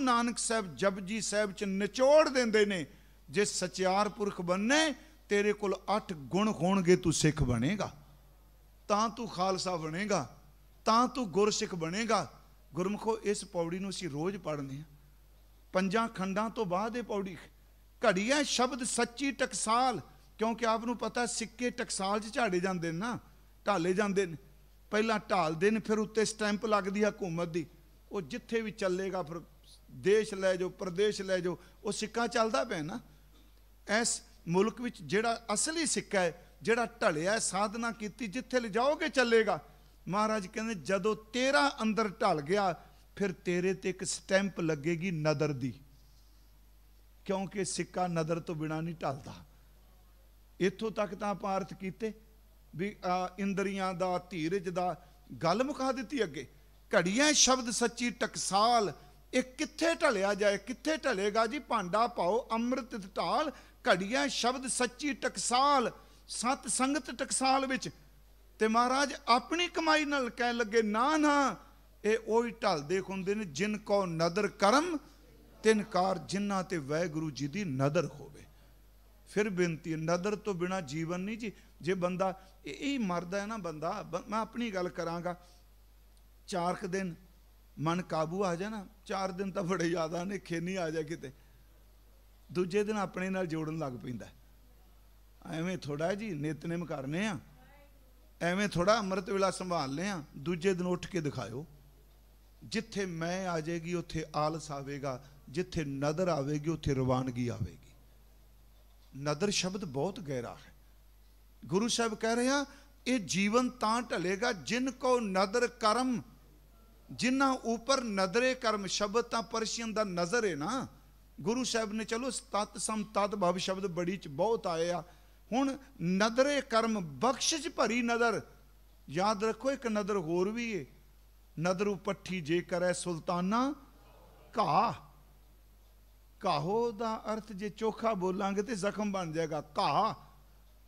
ਨਾਨਕ ਸਾਹਿਬ ਜਪਜੀ ਸਾਹਿਬ ਚ ਨਿਚੋੜ ਦਿੰਦੇ ਨੇ, ਜੇ ਸਚਿਆਰ ਪੁਰਖ ਬੰਨੇ, ਤੇਰੇ ਕੋਲ 8 ਗੁਣ ਹੋਣਗੇ, ਤੂੰ ਸਿੱਖ ਬਣੇਗਾ। ਤਾਂ ਤੂੰ ਖਾਲਸਾ ਬਣੇਗਾ, ਤਾਂ ਤੂੰ ਗੁਰਸਿੱਖ ਬਣੇਗਾ। ਗੁਰਮਖੋ, ਇਸ ਪੌੜੀ ਨੂੰ ਅਸੀਂ ਰੋਜ਼ ਪੜ੍ਹਦੇ ਹਾਂ। ਪੰਜਾਂ ਖੰਡਾਂ ਤੋਂ ਬਾਅਦ ਇਹ ਪੌੜੀ ਹੈ ਸ਼ਬਦ ਸੱਚੀ ਟਕਸਾਲ, ਕਿਉਂਕਿ ਆਪ ਨੂੰ ਪਤਾ ਸਿੱਕੇ ਟਕਸਾਲ 'ਚ ਝਾੜੇ ਜਾਂਦੇ ਨੇ ਨਾ, ਢਾਲੇ ਜਾਂਦੇ ਨੇ। ਪਹਿਲਾਂ ਢਾਲਦੇ ਨੇ, ਫਿਰ ਉੱਤੇ ਸਟੈਂਪ ਲੱਗਦੀ ਹੈ ਹਕੂਮਤ ਦੀ। ਉਹ ਜਿੱਥੇ ਵੀ ਚੱਲੇਗਾ, ਫਿਰ ਦੇਸ਼ ਲੈ ਜਾਓ ਪ੍ਰਦੇਸ਼ ਲੈ ਜਾਓ ਉਹ ਸਿੱਕਾ ਚੱਲਦਾ ਪਿਆ ਨਾ। ਇਸ ਮੁਲਕ ਵਿੱਚ ਜਿਹੜਾ ਅਸਲੀ ਸਿੱਕਾ ਹੈ ਜਿਹੜਾ ਢਲਿਆ ਸਾਧਨਾ ਕੀਤੀ ਜਿੱਥੇ ਲਿਜਾਓਗੇ ਚੱਲੇਗਾ। ਮਹਾਰਾਜ ਕਹਿੰਦੇ ਜਦੋਂ ਤੇਰਾ ਅੰਦਰ ਢਲ ਗਿਆ ਫਿਰ ਤੇਰੇ ਤੇ ਇੱਕ ਸਟੈਂਪ ਲੱਗੇਗੀ ਨਦਰ ਦੀ। ਕਿਉਂਕਿ ਸਿੱਕਾ ਨਦਰ ਤੋਂ ਬਿਨਾ ਨਹੀਂ ਢਲਦਾ। ਇੱਥੋਂ ਤੱਕ ਤਾਂ ਆਪਾਂ ਅਰਥ ਕੀਤੇ ਵੀ ਆ, ਇੰਦਰੀਆਂ ਦਾ ਧੀਰਜ ਦਾ ਗੱਲ ਮੁਕਾ ਦਿੱਤੀ ਅੱਗੇ। ਘੜੀਆਂ ਸ਼ਬਦ ਸੱਚੀ ਟਕਸਾਲ ਇਹ ਕਿੱਥੇ ਢਲਿਆ ਜਾਏ, ਕਿੱਥੇ ਢਲੇਗਾ ਜੀ? ਭਾਂਡਾ ਪਾਓ, ਅੰਮ੍ਰਿਤ ਢਾਲ ਘੜੀਆਂ ਸ਼ਬਦ ਸੱਚੀ ਟਕਸਾਲ, ਸਤ ਸੰਗਤ ਟਕਸਾਲ ਵਿੱਚ। ਤੇ ਮਹਾਰਾਜ ਆਪਣੀ ਕਮਾਈ ਨਾਲ ਕਹਿ ਲੱਗੇ, ਨਾ ਨਾ, ਇਹ ਉਹੀ ਢਲਦੇ ਹੁੰਦੇ ਨੇ ਜਿਨ ਕੋ ਨਦਰ ਕਰਮ, ਤਿਨ ਕਾਰ ਜਿਨ੍ਹਾਂ ਤੇ ਵਾਹਿਗੁਰੂ ਜੀ ਦੀ ਨਦਰ ਹੋਵੇ। ਫਿਰ ਬੇਨਤੀ, ਨਦਰ ਤੋਂ ਬਿਨਾ ਜੀਵਨ ਨਹੀਂ ਜੀ। ਜੇ ਬੰਦਾ, ਇਹ ਹੀ ਮਰਦਾ ਹੈ ਨਾ ਬੰਦਾ ਮੈਂ ਆਪਣੀ ਗੱਲ ਕਰਾਂਗਾ। ਚਾਰਕ ਦਿਨ ਮਨ ਕਾਬੂ ਆ ਜਾ ਨਾ, ਚਾਰ ਦਿਨ ਤਾਂ ਬੜੇ ਜ਼ਿਆਦਾ ਨੇ ਖੇਨੀ ਆ ਜਾ ਕਿਤੇ। ਦੂਜੇ ਦਿਨ ਆਪਣੇ ਨਾਲ ਜੋੜਨ ਲੱਗ ਪੈਂਦਾ। ਐਵੇਂ ਥੋੜਾ ਜੀ ਨਿਤਨੇਮ ਕਰਨੇ ਆ। ਐਵੇਂ ਥੋੜਾ ਅੰਮ੍ਰਿਤ ਵੇਲਾ ਸੰਭਾਲਨੇ ਆ। ਦੂਜੇ ਦਿਨ ਉੱਠ ਕੇ ਦਿਖਾਇਓ। ਜਿੱਥੇ ਮੈਂ ਆ ਜਾਏਗੀ, ਉੱਥੇ ਆਲਸ ਆਵੇਗਾ। ਜਿੱਥੇ ਨਦਰ ਆਵੇਗੀ, ਉੱਥੇ ਰਵਾਨਗੀ ਆਵੇਗੀ। ਨਦਰ ਸ਼ਬਦ ਬਹੁਤ ਗਹਿਰਾ ਹੈ। ਗੁਰੂ ਸਾਹਿਬ ਕਹਿ ਰਹੇ ਆ, ਇਹ ਜੀਵਨ ਤਾਂ ਢਲੇਗਾ ਜਿਨ ਕੋ ਨਦਰ ਕਰਮ ਜਿਨ੍ਹਾਂ ਉਪਰ ਨਦਰੇ ਕਰਮ ਸ਼ਬਦ ਤਾਂ ਪਰਸ਼ੀਅਨ ਦਾ ਨਜ਼ਰ ਹੈ ਨਾ, ਗੁਰੂ ਸਾਹਿਬ ਨੇ ਚਲੋ ਤਤ ਸਮ ਤਤ ਭਵ ਸ਼ਬਦ ਬੜੀ ਚ ਬਹੁਤ ਆਏ ਆ। ਹੁਣ ਨਦਰੇ ਕਰਮ ਬਖਸ਼ਿਸ਼ ਭਰੀ ਨਦਰ, ਯਾਦ ਰੱਖੋ ਇੱਕ ਨਦਰ ਹੋਰ ਵੀ ਏ। ਨਦਰ ਪੱਠੀ ਜੇ ਕਰੈ ਸੁਲਤਾਨਾ ਘਾ ਕਾਹੋ ਦਾ ਅਰਥ ਜੇ ਚੋਖਾ ਬੋਲਾਂਗੇ ਤੇ ਜ਼ਖਮ ਬਣ ਜਾਏਗਾ। ਘਾ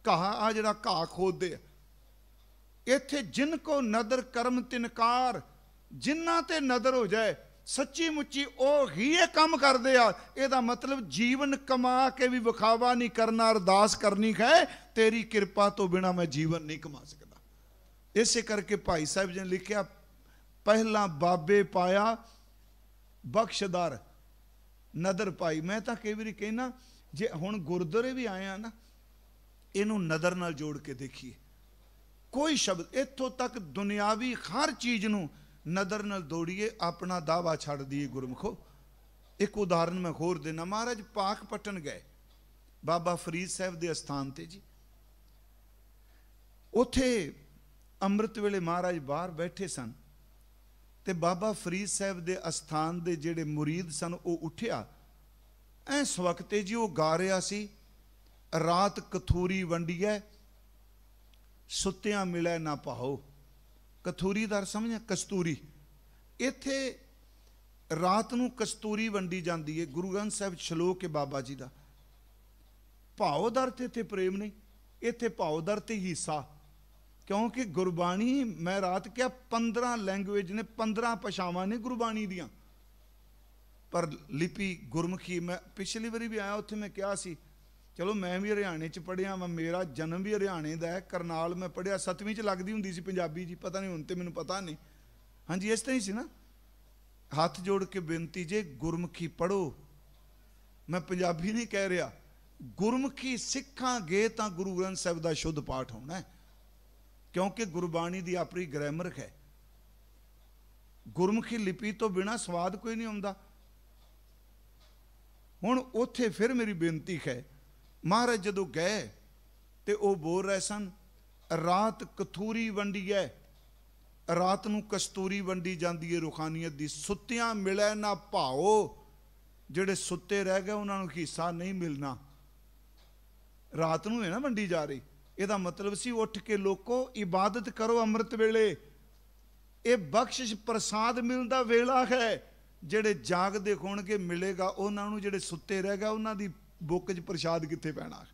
ਘਾ ਆ ਜਿਹੜਾ ਘਾ ਖੋਦਦੇ ਆ। ਇੱਥੇ ਜਿਨ ਕੋ ਨਦਰ ਕਰਮ ਤਿਨਕਾਰ ਜਿਨ੍ਹਾਂ ਤੇ ਨਦਰ ਹੋ ਜਾਏ, ਸੱਚੀ ਮੁੱਚੀ ਉਹ ਹੀ ਇਹ ਕੰਮ ਕਰਦੇ ਆ। ਇਹਦਾ ਮਤਲਬ ਜੀਵਨ ਕਮਾ ਕੇ ਵੀ ਵਿਖਾਵਾ ਨਹੀਂ ਕਰਨਾ, ਅਰਦਾਸ ਕਰਨੀ ਹੈ, ਤੇਰੀ ਕਿਰਪਾ ਤੋਂ ਬਿਨਾ ਮੈਂ ਜੀਵਨ ਨਹੀਂ ਕਮਾ ਸਕਦਾ। ਇਸੇ ਕਰਕੇ ਭਾਈ ਸਾਹਿਬ ਜੀ ਨੇ ਲਿਖਿਆ, ਪਹਿਲਾਂ ਬਾਬੇ ਪਾਇਆ, ਬਖਸ਼ਦਾਰ। ਨਦਰ ਪਾਈ। ਮੈਂ ਤਾਂ ਕਈ ਵਾਰੀ ਕਹਿਣਾ ਜੇ ਹੁਣ ਗੁਰਦੁਆਰੇ ਵੀ ਆਏ ਆ ਨਾ, ਇਹਨੂੰ ਨਦਰ ਨਾਲ ਜੋੜ ਕੇ ਦੇਖੀਏ। ਕੋਈ ਸ਼ਬਦ, ਇੱਥੋਂ ਤੱਕ ਦੁਨਿਆਵੀ ਹਰ ਚੀਜ਼ ਨੂੰ ਨਦਰ ਨਾਲ ਦੌੜੀਏ, ਆਪਣਾ ਦਾਵਾ ਛੱਡ ਦਈਏ ਗੁਰਮਖੋ। ਇੱਕ ਉਦਾਹਰਨ ਮੈਂ ਹੋਰ ਦੇਣਾ ਮਹਾਰਾਜ ਪਾਕ ਪਟਨ ਗਏ, ਬਾਬਾ ਫਰੀਦ ਸਾਹਿਬ ਦੇ ਅਸਥਾਨ ਤੇ ਜੀ। ਉੱਥੇ ਅੰਮ੍ਰਿਤ ਵੇਲੇ ਮਹਾਰਾਜ ਬਾਹਰ ਬੈਠੇ ਸਨ ਤੇ ਬਾਬਾ ਫਰੀਦ ਸਾਹਿਬ ਦੇ ਅਸਥਾਨ ਦੇ ਜਿਹੜੇ ਮੁਰੀਦ ਸਨ, ਉਹ ਉੱਠਿਆ। ਐਸ ਵਕਤੇ ਜੀ ਉਹ ਗਾ ਰਿਹਾ ਸੀ, ਰਾਤ ਕਥੂਰੀ ਵੰਡੀਐ, ਸੁੱਤਿਆਂ ਮਿਲੈ ਨਾ ਪਾਓ ਕਥੂਰੀ ਦਾ ਸਮਝਿਆ ਕਸਤੂਰੀ। ਇੱਥੇ ਰਾਤ ਨੂੰ ਕਸਤੂਰੀ ਵੰਡੀ ਜਾਂਦੀ ਹੈ, ਗੁਰੂ ਗ੍ਰੰਥ ਸਾਹਿਬ ਸ਼ਲੋਕ ਹੈ ਬਾਬਾ ਜੀ ਦਾ। ਭਾਉ ਦਰ ਤੇ ਇੱਥੇ ਪ੍ਰੇਮ ਨਹੀਂ, ਇੱਥੇ ਭਾਉ ਦਰ ਤੇ ਹਿੱਸਾ। ਕਿਉਂਕਿ ਗੁਰਬਾਣੀ, ਮੈਂ ਰਾਤ ਕਿਹਾ 15 ਲੈਂਗੁਏਜ ਨੇ 15 ਭਾਸ਼ਾਵਾਂ ਨੇ ਗੁਰਬਾਣੀ ਦੀਆਂ। ਪਰ ਲਿਪੀ ਗੁਰਮੁਖੀ, ਮੈਂ ਪਿਛਲੀ ਵਾਰੀ ਵੀ ਆਇਆ, ਉੱਥੇ ਮੈਂ ਕਿਹਾ ਸੀ ਚਲੋ ਮੈਂ ਵੀ ਹਰਿਆਣੇ ਚ ਪੜਿਆ ਵਾ, ਮੇਰਾ ਜਨਮ ਵੀ ਹਰਿਆਣੇ ਦਾ ਹੈ, ਕਰਨਾਲ ਮੈਂ ਪੜਿਆ ਸੱਤਵੀਂ ਚ ਲੱਗਦੀ ਹੁੰਦੀ ਸੀ ਪੰਜਾਬੀ ਜੀ, ਪਤਾ ਨਹੀਂ ਹੁਣ ਤੇ ਮੈਨੂੰ ਪਤਾ ਨਹੀਂ। ਹਾਂਜੀ, ਇਸ ਤਰ੍ਹਾਂ ਹੀ ਸੀ ਨਾ। ਹੱਥ ਜੋੜ ਕੇ ਬੇਨਤੀ, ਜੇ ਗੁਰਮੁਖੀ ਪੜੋ ਮੈਂ ਪੰਜਾਬੀ ਨਹੀਂ ਕਹਿ ਰਿਹਾ, ਗੁਰਮੁਖੀ ਸਿੱਖਾਂਗੇ ਤਾਂ ਗੁਰੂ ਗ੍ਰੰਥ ਸਾਹਿਬ ਦਾ ਸ਼ੁੱਧ ਪਾਠ ਹੋਣਾ ਹੈ। ਕਿਉਂਕਿ ਗੁਰਬਾਣੀ ਦੀ ਆਪਣੀ ਗ੍ਰਾਮਰ ਹੈ। ਗੁਰਮੁਖੀ ਲਿਪੀ ਤੋਂ ਬਿਨਾ ਸਵਾਦ ਕੋਈ ਨਹੀਂ ਆਉਂਦਾ। ਹੁਣ ਉੱਥੇ ਫਿਰ ਮੇਰੀ ਬੇਨਤੀ ਹੈ ਮਹਾਰਾਜ ਜਦੋਂ ਗਏ ਤੇ ਉਹ ਬੋਲ ਰਹੇ ਸਨ, ਰਾਤ ਕਥੂਰੀ ਵੰਡੀ ਹੈ ਰਾਤ ਨੂੰ ਕਸਤੂਰੀ ਵੰਡੀ ਜਾਂਦੀ ਹੈ ਰੁਖਾਨੀਅਤ ਦੀ। ਸੁੱਤਿਆਂ ਮਿਲੇ ਨਾ ਭਾਓ, ਜਿਹੜੇ ਸੁੱਤੇ ਰਹਿ ਗਏ ਉਹਨਾਂ ਨੂੰ ਹਿੱਸਾ ਨਹੀਂ ਮਿਲਣਾ। ਰਾਤ ਨੂੰ ਹੈ ਨਾ ਵੰਡੀ ਜਾ ਰਹੀ। ਇਹਦਾ ਮਤਲਬ ਸੀ ਉੱਠ ਕੇ ਲੋਕੋ, ਇਬਾਦਤ ਕਰੋ ਅੰਮ੍ਰਿਤ ਵੇਲੇ। ਇਹ ਬਖਸ਼ਿਸ਼ ਪ੍ਰਸਾਦ ਮਿਲਣ ਦਾ ਵੇਲਾ ਹੈ। ਜਿਹੜੇ ਜਾਗਦੇ ਹੋਣਗੇ, ਮਿਲੇਗਾ। ਉਹਨਾਂ ਨੂੰ ਜਿਹੜੇ ਸੁੱਤੇ ਰਹਿ ਗਏ, ਉਹਨਾਂ ਦੀ ਬੁੱਕ 'ਚ ਪ੍ਰਸਾਦ ਕਿੱਥੇ ਪੈਣਾ?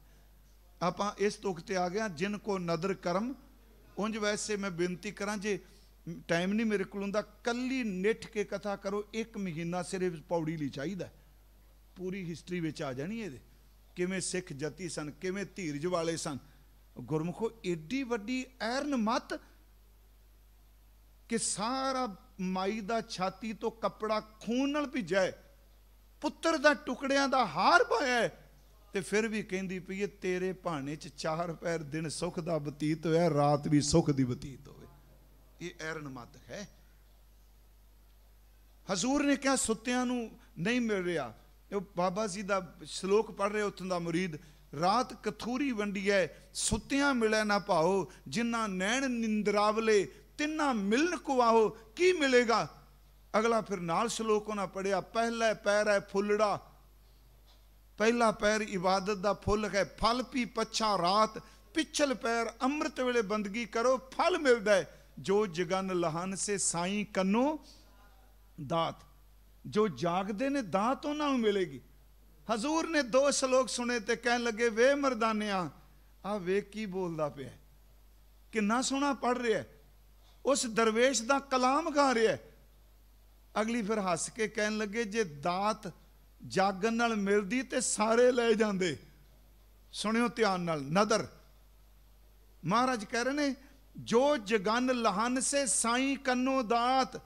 ਆਪਾਂ ਇਸ ਤੁਕ ਤੇ ਆ ਗਏ ਜਿਨ ਕੋ ਨਦਰ ਕਰਮ, ਉਂਝ ਵੈਸੇ ਮੈਂ ਬੇਨਤੀ ਕਰਾਂ ਜੇ ਟਾਈਮ ਨਹੀਂ ਮੇਰੇ ਕੋਲ ਹੁੰਦਾ, ਕੱਲੀ ਨਿੱਠ ਕੇ ਕਥਾ ਕਰੋ, ਇੱਕ ਮਹੀਨਾ ਸਿਰਫ ਪੌੜੀ ਲਈ ਚਾਹੀਦਾ ਪੂਰੀ ਹਿਸਟਰੀ ਵਿੱਚ ਆ ਜਾਣੀ ਇਹਦੇ। ਕਿਵੇਂ ਸਿੱਖ ਜਤੀ ਸਨ, ਕਿਵੇਂ ਧੀਰਜ ਵਾਲੇ ਸਨ। ਗੁਰਮੁਖੋ, ਏਡੀ ਵੱਡੀ ਐਰਨ ਮਤ ਕਿ ਸਾਰਾ ਮਾਈ ਦਾ ਛਾਤੀ ਤੋਂ ਕੱਪੜਾ ਖੂਨ ਨਾਲ ਭਿੱਜਿਆ ਹੈ। ਪੁੱਤਰ ਦਾ ਟੁਕੜਿਆਂ ਦਾ ਹਾਰ ਪਾਇਆ ਤੇ ਫਿਰ ਵੀ ਕਹਿੰਦੀ ਪਈ ਹੈ ਤੇਰੇ ਭਾਣੇ 'ਚ ਚਾਰ ਪੈਰ ਦਿਨ ਸੁੱਖ ਦਾ ਬਤੀਤ ਹੋਇਆ, ਰਾਤ ਵੀ ਸੁੱਖ ਦੀ ਬਤੀਤ ਹੋਵੇ। ਇਹ ਐਰਨ ਮਤ ਹੈ। ਹਜ਼ੂਰ ਨੇ ਕਿਹਾ, ਸੁੱਤਿਆਂ ਨੂੰ ਨਹੀਂ ਮਿਲ ਰਿਹਾ। ਉਹ ਬਾਬਾ ਜੀ ਦਾ ਸ਼ਲੋਕ ਪੜ ਰਿਹਾ, ਉੱਥੋਂ ਦਾ ਮੁਰੀਦ, ਰਾਤ ਕਥੂਰੀ ਵੰਡੀ ਹੈ ਸੁੱਤਿਆਂ ਮਿਲੇ ਨਾ ਪਾਓ ਜਿਨ੍ਹਾਂ ਨੈਣ ਨਿੰਦਰਾਵਲੇ, ਤਿੰਨਾ ਮਿਲਨ ਕੁਆਹੋ ਕੀ ਮਿਲੇਗਾ? ਅਗਲਾ ਫਿਰ ਨਾਲ ਸ਼ਲੋਕ ਉਹਨਾਂ ਪੜਿਆ ਪਹਿਲਾ ਪੈਰ ਹੈ ਫੁੱਲੜਾ, ਪਹਿਲਾ ਪੈਰ ਇਬਾਦਤ ਦਾ ਫੁੱਲ ਹੈ, ਫਲ ਪੀ ਪੱਛਾ ਰਾਤ, ਪਿਛਲ ਪੈਰ ਅੰਮ੍ਰਿਤ ਵੇਲੇ ਬੰਦਗੀ ਕਰੋ, ਫਲ ਮਿਲਦਾ ਹੈ, ਜੋ ਜਗਨ ਲਹਨ ਸੇ ਸਾਈ ਕੰਨੋ ਦਾਤ, ਜੋ ਜਾਗਦੇ ਨੇ ਦਾਤ ਉਹਨਾਂ ਨੂੰ ਮਿਲੇਗੀ। ਹਜ਼ੂਰ ਨੇ ਦੋ ਸ਼ਲੋਕ ਸੁਣੇ ਤੇ ਕਹਿਣ ਲੱਗੇ, ਵੇ ਮਰਦਾਨਿਆ ਆ ਵੇ ਕੀ ਬੋਲਦਾ ਪਿਆ ਕਿੰਨਾ ਸੋਹਣਾ ਪੜ ਰਿਹਾ ਉਸ ਦਰਵੇਸ਼ ਦਾ ਕਲਾਮ ਗਾ ਰਿਹਾ ਅਗਲੀ ਫਿਰ ਹੱਸ ਕੇ ਕਹਿਣ ਲੱਗੇ, ਜੇ ਦਾਤ ਜਾਗਣ ਨਾਲ ਮਿਲਦੀ ਤੇ ਸਾਰੇ ਲੈ ਜਾਂਦੇ। ਸੁਣਿਓ ਧਿਆਨ ਨਾਲ, ਨਦਰ। ਮਹਾਰਾਜ ਕਹਿ ਰਹੇ ਨੇ, ਜੋ ਜਗਨ ਲਹਨ ਸੇ ਸਾਈ ਕੰਨੋ ਦਾਤ,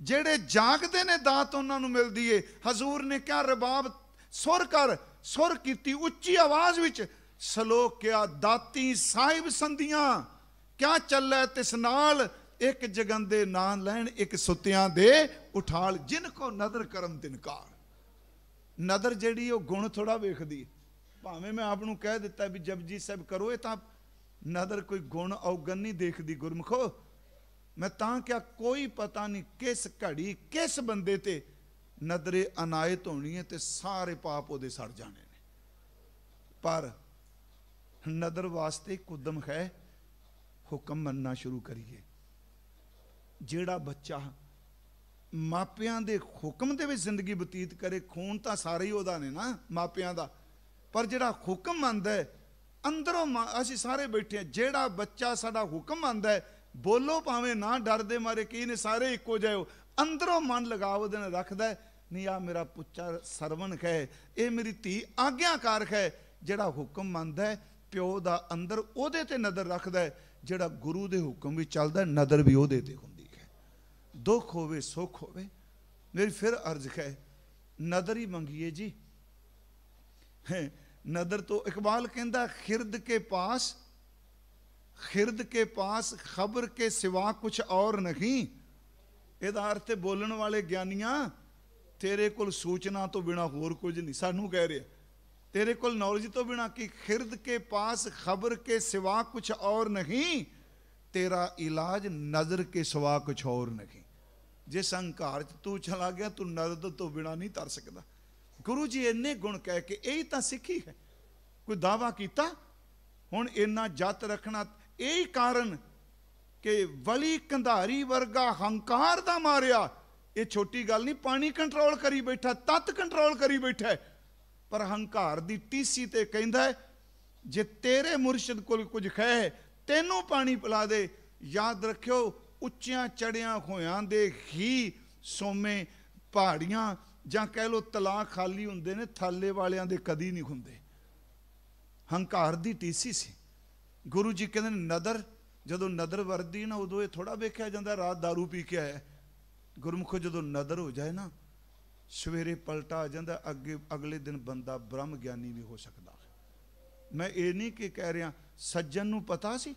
ਜਿਹੜੇ ਜਾਗਦੇ ਨੇ ਦਾਤ ਉਹਨਾਂ ਨੂੰ ਮਿਲਦੀ ਏ। ਹਜ਼ੂਰ ਨੇ ਕਿਹਾ, ਰਬਾਬ, ਸੁਰ ਕਰ, ਸੁਰ ਕੀਤੀ, ਉੱਚੀ ਆਵਾਜ਼ ਵਿੱਚ ਸ਼ਲੋਕ ਕਿਹਾ ਦਾਤੀ ਸਾਹਿਬ ਸੰਧੀਆਂ, ਕਿਆ ਚੱਲੇ ਤਿਸ ਨਾਲ? ਇੱਕ ਜਗਨ ਦੇ ਨਾਂ ਲੈਣ, ਇੱਕ ਸੁੱਤਿਆਂ ਦੇ ਉਠਾਲ, ਜਿਨ ਕੋ ਨਦਰ ਕਰਮ ਤਿਨਕਾਰ ਨਦਰ ਜਿਹੜੀ ਉਹ ਗੁਣ ਥੋੜਾ ਵੇਖਦੀ ਭਾਵੇਂ ਮੈਂ ਆਪ ਨੂੰ ਕਹਿ ਦਿੱਤਾ ਵੀ ਜਪਜੀ ਸਾਹਿਬ ਕਰੋ, ਇਹ ਤਾਂ ਨਦਰ ਕੋਈ ਗੁਣ ਔਗਣ ਨਹੀਂ ਦੇਖਦੀ ਗੁਰਮਖੋ। ਮੈਂ ਤਾਂ ਕਿਹਾ ਕੋਈ ਪਤਾ ਨਹੀਂ ਕਿਸ ਘੜੀ, ਕਿਸ ਬੰਦੇ ਤੇ ਨਦਰੇ ਅਨਾਇਤ ਹੋਣੀ ਹੈ ਤੇ ਸਾਰੇ ਪਾਪ ਉਹਦੇ ਸੜ ਜਾਣੇ ਨੇ। ਪਰ ਨਦਰ ਵਾਸਤੇ ਕੁਦਮ ਹੈ, ਹੁਕਮ ਮੰਨਣਾ ਸ਼ੁਰੂ ਕਰੀਏ। ਜਿਹੜਾ ਬੱਚਾ ਮਾਪਿਆਂ ਦੇ ਹੁਕਮ ਦੇ ਵਿੱਚ ਜ਼ਿੰਦਗੀ ਬਤੀਤ ਕਰੇ, ਖੂਨ ਤਾਂ ਸਾਰੇ ਹੀ ਉਹਦਾ ਨੇ ਨਾ, ਮਾਪਿਆਂ ਦਾ। ਪਰ ਜਿਹੜਾ ਹੁਕਮ ਮੰਨਦਾ ਹੈ, ਅੰਦਰੋਂ ਅਸੀਂ ਸਾਰੇ ਬੈਠੇ ਆ ਜਿਹੜਾ ਬੱਚਾ ਸਾਡਾ ਹੁਕਮ ਮੰਨਦਾ ਹੈ, ਬੋਲੋ ਭਾਵੇਂ ਨਾ ਡਰਦੇ ਮਾਰੇ, ਕੀ ਨੇ ਸਾਰੇ ਇੱਕੋ ਜਿਹੇ ਅੰਦਰੋਂ ਮਨ ਲਗਾਵ ਉਹਦੇ ਨਾਲ ਰੱਖਦਾ ਨਹੀਂ ਆ ਮੇਰਾ ਪੁੱਚਾ ਸਰਵਨ ਹੈ ਇਹ ਮੇਰੀ ਧੀ ਆਗਿਆਕਾਰ ਹੈ ਜਿਹੜਾ ਹੁਕਮ ਮੰਨਦਾ ਹੈ, ਪਿਓ ਦਾ ਅੰਦਰ ਉਹਦੇ ਤੇ ਨਜ਼ਰ ਰੱਖਦਾ ਜਿਹੜਾ ਗੁਰੂ ਦੇ ਹੁਕਮ ਵੀ ਚੱਲਦਾ ਨਜ਼ਰ ਵੀ ਉਹਦੇ ਤੇ ਹੁੰਦੀ ਦੁੱਖ ਹੋਵੇ, ਸੁੱਖ ਹੋਵੇ। ਮੇਰੀ ਫਿਰ ਅਰਜ਼ ਹੈ, ਨਦਰ ਹੀ ਮੰਗੀਏ ਜੀ। ਹੈ, ਨਦਰ ਤੋਂ ਇਕਬਾਲ ਕਹਿੰਦਾ, ਖਿਰਦ ਕੇ ਪਾਸ, ਖਿਰਦ ਕੇ ਪਾਸ, ਖਬਰ ਕੇ ਸਿਵਾ ਕੁਝ ਔਰ ਨਹੀਂ। ਇਹਦਾ ਅਰਥ ਹੈ, ਬੋਲਣ ਵਾਲੇ ਗਿਆਨੀਆਂ, ਤੇਰੇ ਕੋਲ ਸੂਚਨਾ ਤੋਂ ਬਿਨਾ ਹੋਰ ਕੁਝ ਨਹੀਂ। ਸਾਨੂੰ ਕਹਿ ਰਿਹਾ, ਤੇਰੇ ਕੋਲ ਨੌਲੇਜ ਤੋਂ ਬਿਨਾ ਕਿ? ਖਿਰਦ ਕੇ ਪਾਸ, ਖਬਰ ਕੇ ਸਿਵਾ ਕੁਝ ਔਰ ਨਹੀਂ। ਤੇਰਾ ਇਲਾਜ ਨਜ਼ਰ ਕੇ ਸਿਵਾ ਕੁਝ ਔਰ ਨਹੀਂ। ਜੇ ਸੰਕਾਰ ਚ ਤੂੰ ਚਲਾ ਗਿਆ, ਤੂੰ ਨਰਦ ਤੋਂ ਬਿਨਾ ਨਹੀਂ ਤਰ ਸਕਦਾ। ਗੁਰੂ ਜੀ ਇੰਨੇ ਗੁਣ ਕਹਿ ਕੇ, ਇਹ ਤਾਂ ਸਿੱਖੀ ਹੈ। ਕੋਈ ਦਾਵਾ ਕੀਤਾ? ਹੁਣ ਇੰਨਾ ਜਤ ਰੱਖਣਾ, ਇਹ ਹੀ ਕਾਰਨ ਕਿ ਵਲੀ ਕੰਧਾਰੀ ਵਰਗਾ ਹੰਕਾਰ ਦਾ ਮਾਰਿਆ। ਇਹ ਛੋਟੀ ਗੱਲ ਨਹੀਂ, ਪਾਣੀ ਕੰਟਰੋਲ ਕਰੀ ਬੈਠਾ, ਤਤ ਕੰਟਰੋਲ ਕਰੀ ਬੈਠਾ ਪਰ ਹੰਕਾਰ ਦੀ ਟੀਸੀ ਤੇ ਕਹਿੰਦਾ ਜੇ ਤੇਰੇ ਮੁਰਸ਼ਿਦ ਕੋਲ ਕੁਝ ਖੈ ਤੈਨੂੰ ਪਾਣੀ ਪਿਲਾ ਦੇ। ਯਾਦ ਰੱਖਿਓ ਉੱਚੀਆਂ ਚੜਿਆਂ ਹੋਇਆਂ ਦੇ ਹੀ ਸੋਮੇ ਪਹਾੜੀਆਂ ਜਾਂ ਕਹਿ ਲੋ ਤਲਾਕ ਖਾਲੀ ਹੁੰਦੇ ਨੇ, ਥਾਲੇ ਵਾਲਿਆਂ ਦੇ ਕਦੀ ਨਹੀਂ ਹੁੰਦੇ। ਹੰਕਾਰ ਦੀ ਟੀਸੀ ਸੀ। ਗੁਰੂ ਜੀ ਕਹਿੰਦੇ ਨੇ, ਨਦਰ, ਜਦੋਂ ਨਦਰ ਵਰਦੀ ਨਾ, ਉਦੋਂ ਇਹ ਥੋੜਾ ਵੇਖਿਆ ਜਾਂਦਾ, ਰਾਤ दारू ਪੀ ਕੇ ਆਇਆ। ਗੁਰਮੁਖ ਜਦੋਂ ਨਦਰ ਹੋ ਜਾਏ ਨਾ, ਸਵੇਰੇ ਪਲਟਾ ਆ ਜਾਂਦਾ, ਅੱਗੇ, ਅਗਲੇ ਦਿਨ ਬੰਦਾ ਬ੍ਰਹਮ ਗਿਆਨੀ ਵੀ ਹੋ ਸਕਦਾ। ਮੈਂ ਇਹ ਨਹੀਂ ਕਿ ਕਹਿ ਰਿਹਾ, ਸੱਜਣ ਨੂੰ ਪਤਾ ਸੀ,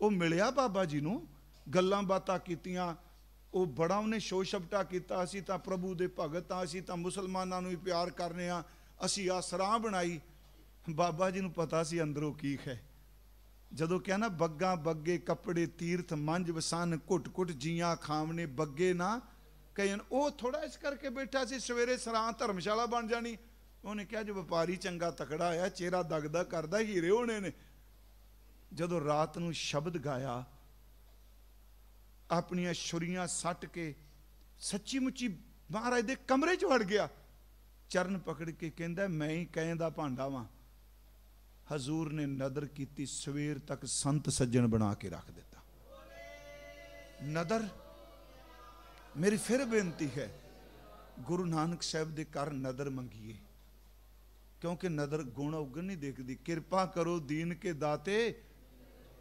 ਉਹ ਮਿਲਿਆ ਬਾਬਾ ਜੀ ਨੂੰ ਗੱਲਾਂ ਬਾਤਾਂ ਕੀਤੀਆਂ, ਉਹ ਬੜਾ ਉਹਨੇ ਸ਼ੋਸ਼ਬਟਾ ਕੀਤਾ, ਅਸੀਂ ਤਾਂ ਪ੍ਰਭੂ ਦੇ ਭਗਤ ਆ ਅਸੀਂ ਤਾਂ ਮੁਸਲਮਾਨਾਂ ਨੂੰ ਵੀ ਪਿਆਰ ਕਰਨੇ ਆ ਅਸੀਂ ਆ ਸਰਾਂ ਬਣਾਈ। ਬਾਬਾ ਜੀ ਨੂੰ ਪਤਾ ਸੀ ਅੰਦਰੋਂ ਕੀ ਹੈ। ਜਦੋਂ ਕਿਹਾ ਨਾ, ਬੱਗਾ ਬੱਗੇ ਕੱਪੜੇ ਤੀਰਥ ਮੰਜ ਵਸਨ ਘੁੱਟ ਘੁੱਟ ਜੀਆਂ ਖਾਵਨੇ ਬੱਗੇ ਨਾ ਕਹਨ ਉਹ ਥੋੜਾ ਇਸ ਕਰਕੇ ਬੈਠਾ ਸੀ, ਸਵੇਰੇ ਸਰਾਂ ਧਰਮਸ਼ਾਲਾ ਬਣ ਜਾਣੀ। ਉਹਨੇ ਕਿਹਾ, ਜੋ ਵਪਾਰੀ ਚੰਗਾ ਤਕੜਾ ਆਇਆ, ਚਿਹਰਾ ਦਗਦਾ ਕਰਦਾ, ਹੀਰੇ ਹੋਣੇ ਨੇ। ਜਦੋਂ ਰਾਤ ਨੂੰ ਸ਼ਬਦ ਗਾਇਆ ਆਪਣੀਆਂ ਛੁਰੀਆਂ ਸੱਟ ਕੇ ਸੱਚੀ ਮੁੱਚੀ ਮਹਾਰਾਜ ਦੇ ਕਮਰੇ 'ਚ ਵੜ ਗਿਆ। ਚਰਨ ਪਕੜ ਕੇ ਕਹਿੰਦਾ, ਮੈਂ ਹੀ ਕਹਿਣ ਦਾ ਭਾਂਡਾ ਵਾਂ। ਹਜ਼ੂਰ ਨੇ ਨਦਰ ਕੀਤੀ, ਸਵੇਰ ਤੱਕ ਸੰਤ ਸੱਜਣ ਬਣਾ ਕੇ ਰੱਖ ਦਿੱਤਾ। ਨਦਰ, ਮੇਰੀ ਫਿਰ ਬੇਨਤੀ ਹੈ, ਗੁਰੂ ਨਾਨਕ ਸਾਹਿਬ ਦੇ ਘਰ ਨਦਰ ਮੰਗੀਏ। ਕਿਉਂਕਿ ਨਦਰ ਗੁਣ ਉਗਣ ਨਹੀਂ ਦੇਖਦੀ। ਕਿਰਪਾ ਕਰੋ ਦੀਨ ਕੇ ਦਾਤੇ।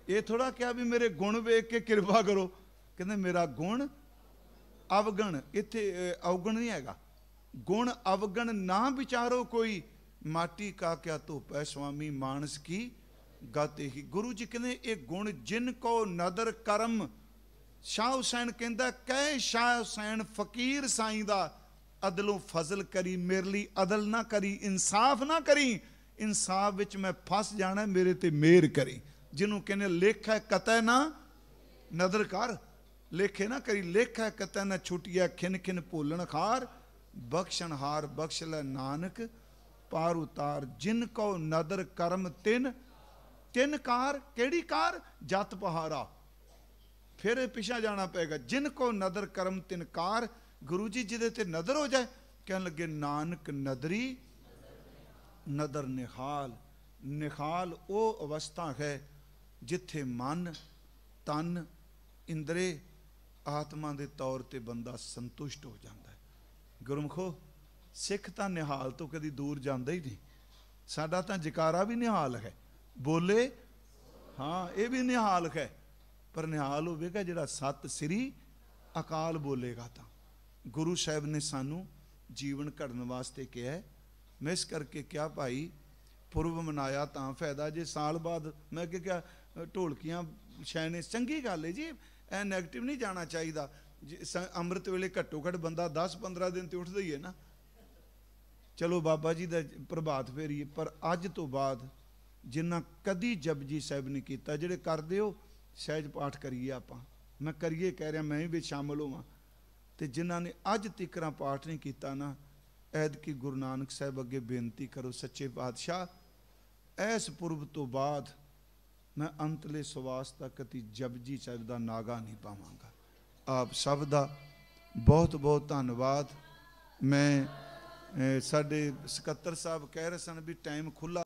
ਇਹ ਥੋੜਾ ਕਿਹਾ ਵੀ ਮੇਰੇ ਗੁਣ ਵੇਖ ਕੇ ਕਿਰਪਾ ਕਰੋ। ਕਹਿੰਦੇ ਮੇਰਾ ਗੁਣ ਅਵਗਣ, ਇੱਥੇ ਅਵਗਣ ਨਹੀਂ ਹੈਗਾ। ਗੁਣ ਅਵਗਣ ਨਾ ਵਿਚਾਰੋ ਕੋਈ, ਮਾਟੀ ਕਾ ਕਿਆ ਧੋਪੈ ਸੁਆਮੀ ਮਾਨਸ ਕੀ ਗਾਤੇ ਹੀ। ਗੁਰੂ ਜੀ ਕਹਿੰਦੇ ਇਹ ਗੁਣ ਜਿਨ ਕੋ ਨਦਰ ਕਰਮ, ਸ਼ਾਹ ਹੁਸੈਨ ਕਹਿੰਦਾ, ਕਹਿ ਸ਼ਾਹ ਹੁਸੈਨ ਫਕੀਰ ਸਾਈਂ ਦਾ, ਅਦਲੋਂ ਫਜ਼ਲ ਕਰੀ, ਮੇਰੇ ਲਈ ਅਦਲ ਨਾ ਕਰੀ, ਇਨਸਾਫ ਨਾ ਕਰੀ, ਇਨਸਾਫ ਵਿੱਚ ਮੈਂ ਫਸ ਜਾਣਾ, ਮੇਰੇ ਤੇ ਮਿਹਰ ਕਰੀ। ਜਿਹਨੂੰ ਕਹਿੰਦੇ ਲੇਖਾ ਕਤੈ ਨਾ, ਨਦਰ ਕਰ। ਲੇਖੇ ਨਾ ਕਰੀ, ਲੇਖਾ ਕਤੈ ਨਾ ਛੁਟਿਆ ਖਿਨ ਖਿਨ ਭੋਲਣ ਖਾਰ। ਬਖਸ਼ਣ ਹਾਰ ਬਖਸ਼ ਲੈ ਨਾਨਕ, ਪਾਰ ਉਤਾਰ ਜਿਨ ਕੋ ਨਦਰ ਕਰਮ ਤਿਨ। ਤਿੰਨ ਕਾਰ, ਕਿਹੜੀ ਕਾਰ? ਜਤ ਪਹਾਰਾ। ਫਿਰ ਇਹ ਪਿਛਾ ਜਾਣਾ ਪਏਗਾ, ਜਿਨ ਕੋ ਨਦਰ ਕਰਮ ਤਿਨ ਕਾਰ। ਗੁਰੂ ਜੀ, ਜਿਹਦੇ ਤੇ ਨਦਰ ਹੋ ਜਾਏ, ਕਹਿਣ ਲੱਗੇ, ਨਾਨਕ ਨਦਰੀ, ਨਦਰ ਨਿਹਾਲ। ਨਿਹਾਲ ਉਹ ਅਵਸਥਾ ਹੈ ਜਿੱਥੇ ਮਨ, ਤਨ, ਇੰਦਰੇ ਆਤਮਾ ਦੇ ਤੌਰ ਤੇ ਬੰਦਾ ਸੰਤੁਸ਼ਟ ਹੋ ਜਾਂਦਾ ਹੈ। ਗੁਰਮਖੋ, ਸਿੱਖ ਤਾਂ ਨਿਹਾਲ ਤੋਂ ਕਦੀ ਦੂਰ ਜਾਂਦਾ ਹੀ ਨਹੀਂ। ਸਾਡਾ ਤਾਂ ਜਕਾਰਾ ਵੀ ਨਿਹਾਲ ਹੈ। ਬੋਲੇ, ਹਾਂ, ਇਹ ਵੀ ਨਿਹਾਲ ਹੈ। ਪਰ ਨਿਹਾਲ ਹੋਵੇਗਾ ਜਿਹੜਾ ਸਤ ਸ੍ਰੀ ਅਕਾਲ ਬੋਲੇਗਾ ਤਾਂ। ਗੁਰੂ ਸਾਹਿਬ ਨੇ ਸਾਨੂੰ ਜੀਵਨ ਘੜਨ ਵਾਸਤੇ ਕਿਹਾ ਹੈ। ਮੈਂ ਇਸ ਕਰਕੇ ਕਿਹਾ, ਭਾਈ, ਪੁਰਬ ਮਨਾਇਆ ਤਾਂ ਫਾਇਦਾ। ਜੇ ਸਾਲ ਬਾਅਦ ਮੈਂ ਕਿ ਕਿਹਾ, ਢੋਲਕੀਆਂ ਸ਼ੈਨੇ ਚੰਗੀ ਗੱਲ ਹੈ ਜੀ। ਐ 네ਗੇਟਿਵ ਨਹੀਂ ਜਾਣਾ ਚਾਹੀਦਾ। ਜੇ ਸ- ਅੰਮ੍ਰਿਤ ਵੇਲੇ ਘੱਟੋ ਘੱਟ ਬੰਦਾ 10 15 ਦਿਨ ਤੇ ਉੱਠਦਾ ਹੀ ਹੈ ਨਾ। ਚਲੋ ਬਾਬਾ ਜੀ ਦਾ ਪ੍ਰਭਾਤ ਫੇਰੀਏ, ਪਰ ਅੱਜ ਤੋਂ ਬਾਅਦ ਜਿੰਨਾ ਕਦੀ ਜਪਜੀ ਸਾਹਿਬ ਨੇ ਕੀਤਾ, ਜਿਹੜੇ ਕਰਦੇ ਹੋ, ਸਹਿਜ ਪਾਠ ਕਰੀਏ ਆਪਾਂ। ਮੈਂ ਕਰੀਏ ਕਹਿ ਰਿਹਾ, ਮੈਂ ਵੀ ਵਿੱਚ ਸ਼ਾਮਲ ਹੋਵਾਂ। ਤੇ ਜਿਨ੍ਹਾਂ ਨੇ ਅੱਜ ਤੀਕਰਾਂ ਪਾਠ ਨਹੀਂ ਕੀਤਾ ਨਾ ਐਦ ਕੀ ਗੁਰੂ ਨਾਨਕ ਸਾਹਿਬ ਅੱਗੇ ਬੇਨਤੀ ਕਰੋ, ਸੱਚੇ ਪਾਤਸ਼ਾਹ ਐਸ ਪੁਰਬ ਤੋਂ ਬਾਅਦ ਮੈਂ ਅੰਤਲੇ ਸਵਾਸ ਤੱਕ ਤੀ ਜਪਜੀ ਸਾਹਿਬ ਦਾ ਨਾਗਾ ਨਹੀਂ ਪਾਵਾਂਗਾ। ਆਪ ਸਭ ਦਾ ਬਹੁਤ ਬਹੁਤ ਧੰਨਵਾਦ। ਮੈਂ ਸਾਡੇ ਸਕੱਤਰ ਸਾਹਿਬ ਕਹਿ ਰਹੇ ਸਨ ਵੀ ਟਾਈਮ ਖੁੱਲਾ